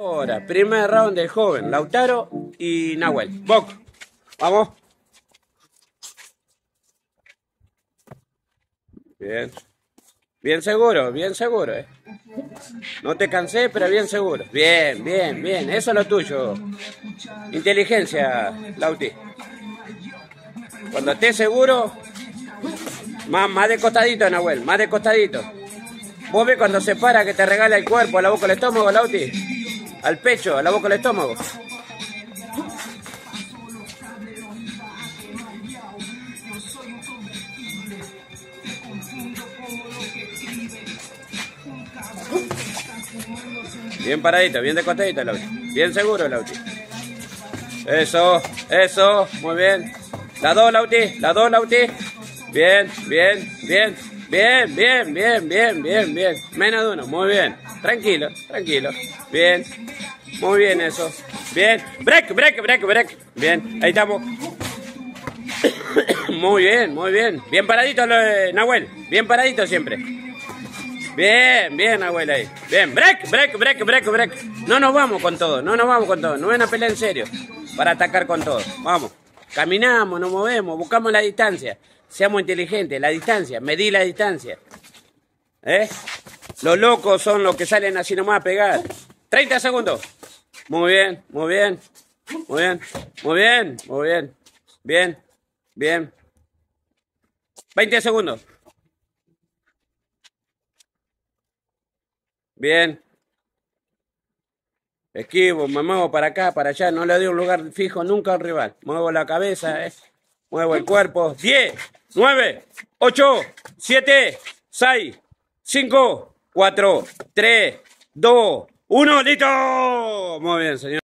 Ahora, primer round de joven, Lautaro y Nahuel. Boc, vamos. Bien. Bien seguro, bien seguro, eh. No te cansé, pero bien seguro. Bien, bien, bien. Eso es lo tuyo. Inteligencia, Lauti. Cuando estés seguro, más, más de costadito, Nahuel, más de costadito. Vos ves cuando se para que te regala el cuerpo, la boca, al estómago, Lauti. Al pecho, a la boca, al estómago. Bien paradito, bien de costadito, Lauti. Bien seguro, Lauti. Eso, eso, muy bien. La dos, Lauti, la dos, Lauti. Bien, bien, bien, bien, bien, bien, bien, bien, bien. Menos de uno, muy bien. Tranquilo, tranquilo. Bien, muy bien eso. Bien, break, break, break, break. Bien, ahí estamos. Muy bien, muy bien. Bien paradito, Nahuel. Bien paradito siempre. Bien, bien, abuela ahí. Bien, break, break, break, break, break. No nos vamos con todo, no nos vamos con todo. No es una pelea en serio para atacar con todo. Vamos. Caminamos, nos movemos, buscamos la distancia. Seamos inteligentes, la distancia, medí la distancia. ¿Eh? Los locos son los que salen así nomás a pegar. 30 segundos. Muy bien, muy bien. Muy bien, muy bien, muy bien. Bien, bien. 20 segundos. Bien. Esquivo, me muevo para acá, para allá. No le doy un lugar fijo nunca al rival. Muevo la cabeza, eh. muevo el cuerpo. 10, 9, 8, 7, 6, 5, 4, 3, 2, 1. ¡Listo! Muy bien, señor.